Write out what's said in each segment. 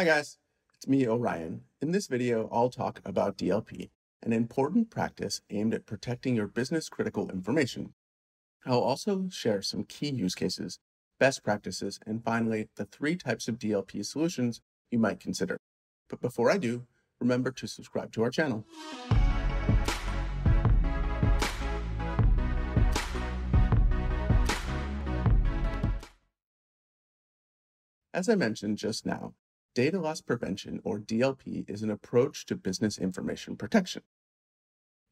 Hi guys, it's me, Orion. In this video, I'll talk about DLP, an important practice aimed at protecting your business critical information. I'll also share some key use cases, best practices, and finally, the three types of DLP solutions you might consider. But before I do, remember to subscribe to our channel. As I mentioned just now, Data loss prevention, or DLP, is an approach to business information protection.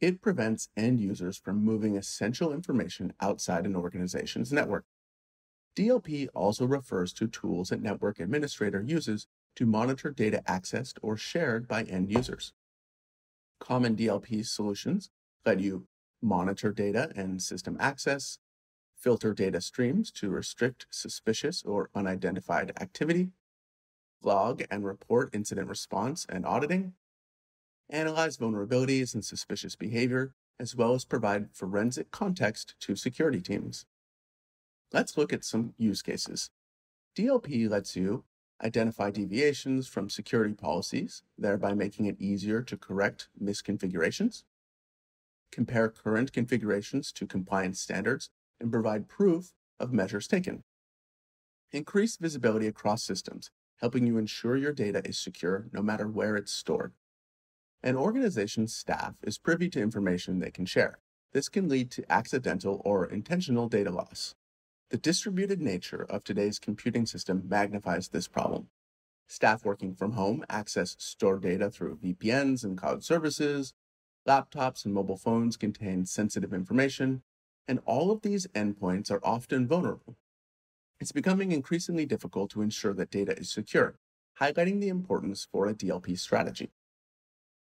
It prevents end users from moving essential information outside an organization's network. DLP also refers to tools a network administrator uses to monitor data accessed or shared by end users. Common DLP solutions let you monitor data and system access, filter data streams to restrict suspicious or unidentified activity, log and report incident response and auditing, analyze vulnerabilities and suspicious behavior, as well as provide forensic context to security teams. Let's look at some use cases. DLP lets you identify deviations from security policies, thereby making it easier to correct misconfigurations, compare current configurations to compliance standards, and provide proof of measures taken. Increase visibility across systems, helping you ensure your data is secure no matter where it's stored. An organization's staff is privy to information they can share. This can lead to accidental or intentional data loss. The distributed nature of today's computing system magnifies this problem. Staff working from home access stored data through VPNs and cloud services. Laptops and mobile phones contain sensitive information, and all of these endpoints are often vulnerable. It's becoming increasingly difficult to ensure that data is secure, highlighting the importance for a DLP strategy.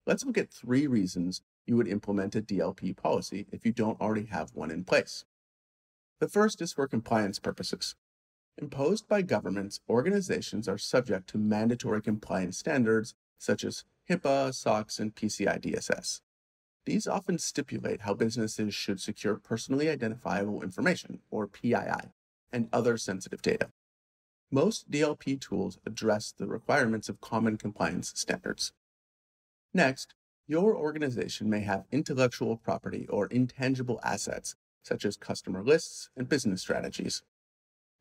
Let's look at three reasons you would implement a DLP policy if you don't already have one in place. The first is for compliance purposes. Imposed by governments, organizations are subject to mandatory compliance standards such as HIPAA, SOX, and PCI DSS. These often stipulate how businesses should secure personally identifiable information, or PII, and other sensitive data. Most DLP tools address the requirements of common compliance standards. Next, your organization may have intellectual property or intangible assets, such as customer lists and business strategies.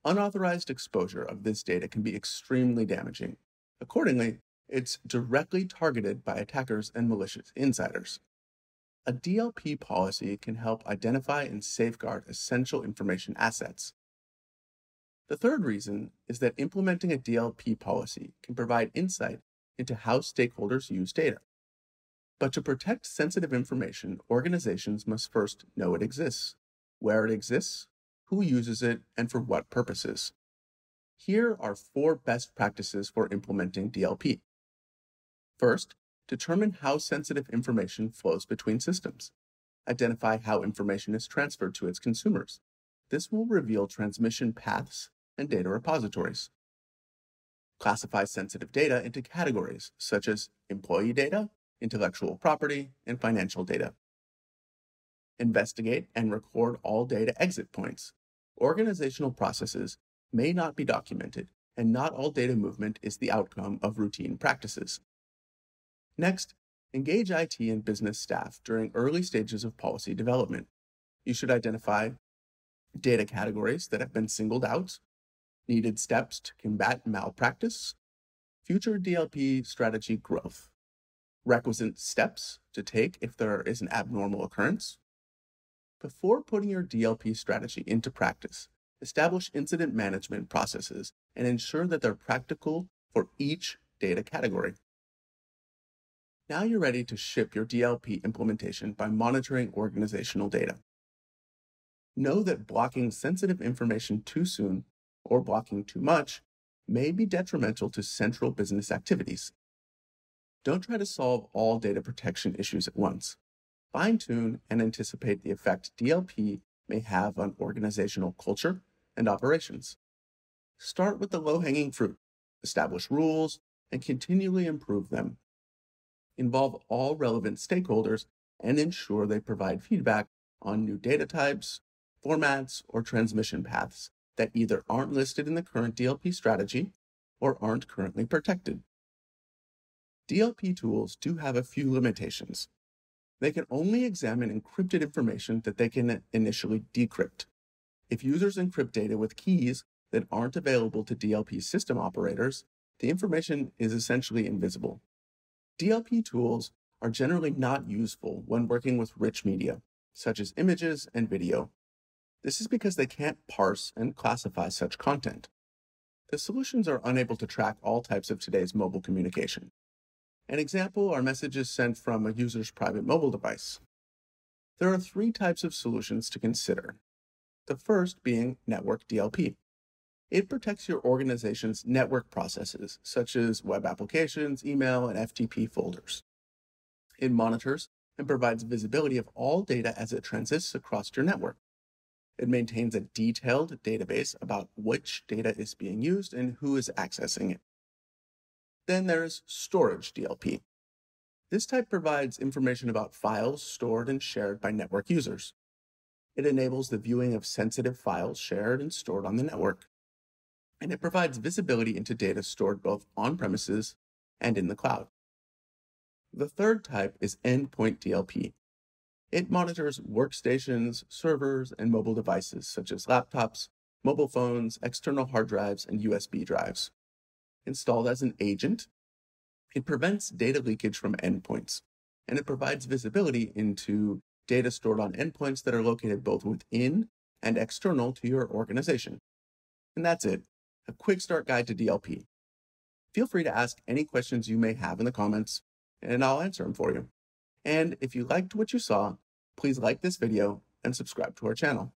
Unauthorized exposure of this data can be extremely damaging. Accordingly, it's directly targeted by attackers and malicious insiders. A DLP policy can help identify and safeguard essential information assets, the third reason is that implementing a DLP policy can provide insight into how stakeholders use data. But to protect sensitive information, organizations must first know it exists, where it exists, who uses it, and for what purposes. Here are four best practices for implementing DLP. First, determine how sensitive information flows between systems. Identify how information is transferred to its consumers. This will reveal transmission paths and data repositories. Classify sensitive data into categories such as employee data, intellectual property, and financial data. Investigate and record all data exit points. Organizational processes may not be documented, and not all data movement is the outcome of routine practices. Next, engage IT and business staff during early stages of policy development. You should identify data categories that have been singled out needed steps to combat malpractice, future DLP strategy growth, requisite steps to take if there is an abnormal occurrence. Before putting your DLP strategy into practice, establish incident management processes and ensure that they're practical for each data category. Now you're ready to ship your DLP implementation by monitoring organizational data. Know that blocking sensitive information too soon or blocking too much may be detrimental to central business activities. Don't try to solve all data protection issues at once. Fine tune and anticipate the effect DLP may have on organizational culture and operations. Start with the low hanging fruit, establish rules, and continually improve them. Involve all relevant stakeholders and ensure they provide feedback on new data types, formats, or transmission paths that either aren't listed in the current DLP strategy or aren't currently protected. DLP tools do have a few limitations. They can only examine encrypted information that they can initially decrypt. If users encrypt data with keys that aren't available to DLP system operators, the information is essentially invisible. DLP tools are generally not useful when working with rich media, such as images and video. This is because they can't parse and classify such content. The solutions are unable to track all types of today's mobile communication. An example are messages sent from a user's private mobile device. There are three types of solutions to consider. The first being network DLP. It protects your organization's network processes, such as web applications, email, and FTP folders. It monitors and provides visibility of all data as it transits across your network. It maintains a detailed database about which data is being used and who is accessing it. Then there's storage DLP. This type provides information about files stored and shared by network users. It enables the viewing of sensitive files shared and stored on the network. And it provides visibility into data stored both on premises and in the cloud. The third type is endpoint DLP. It monitors workstations, servers, and mobile devices such as laptops, mobile phones, external hard drives, and USB drives. Installed as an agent, it prevents data leakage from endpoints, and it provides visibility into data stored on endpoints that are located both within and external to your organization. And that's it, a quick start guide to DLP. Feel free to ask any questions you may have in the comments, and I'll answer them for you. And if you liked what you saw, please like this video and subscribe to our channel.